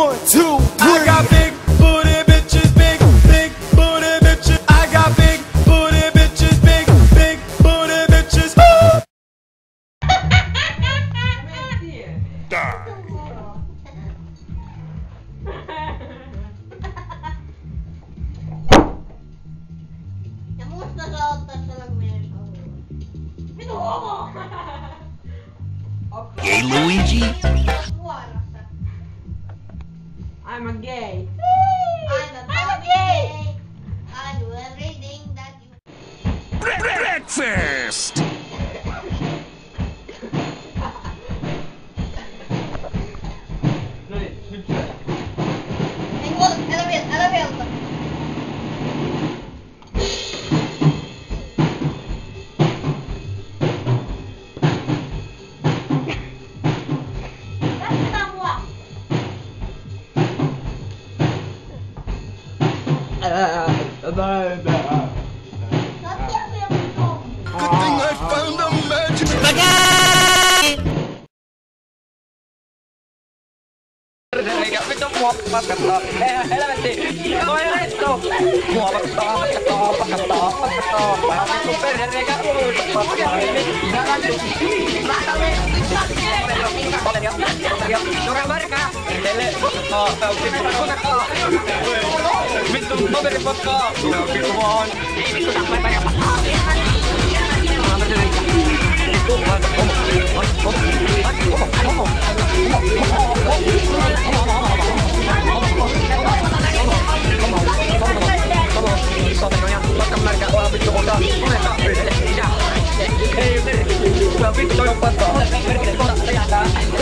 One, two, three. I got big booty bitches, big, big booty bitches. I got big booty bitches, big, big booty bitches. Woo! Ja musta I'm a gay. I'm a I'm gay. I do everything that you... Breakfast! Vittu mua paskattaa. Eihän helvetti. Toi retto. Mua pakattaa, pakattaa, pakattaa, pakattaa. Vähän vittu perhereikä uutta paskaa. Nää nyt. Olen jo. Olen jo. Joka märkää. Teille pakattaa. Vittu pakattaa. Vittu toveri pakkaa. Vittu vaan. Vittu tappaa ja pakkaa.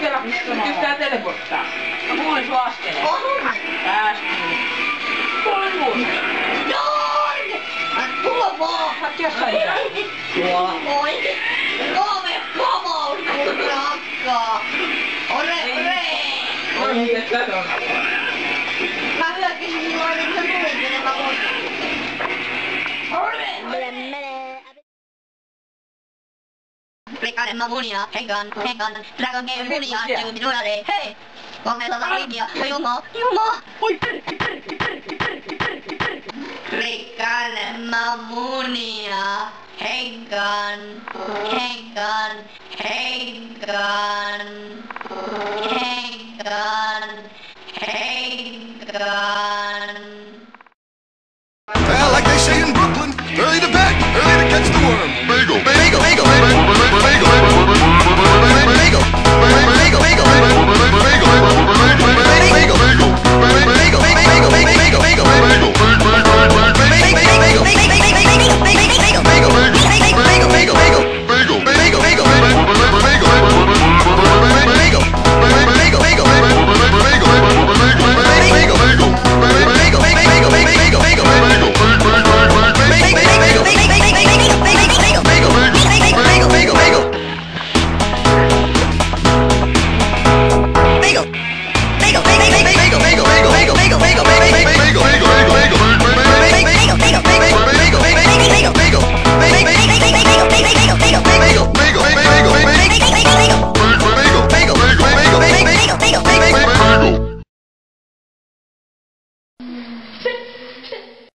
Rohkella, tykkää teleporttaa. Mä kuulin sun askeleen. Kuule muuta. Noin! Tuo vaan! Sä oot jossain täällä. Tuolla. Moi! Rakkaa! Ore, ore! Oi, mitä? 아랫마 문이야. 행간 행간 작은 게 문이야. 지금 미루라래. 헤이. 광에서 나오기야. 아, 유머. 유머. 행간 마문이야. 행간 행간 행간 행간 행간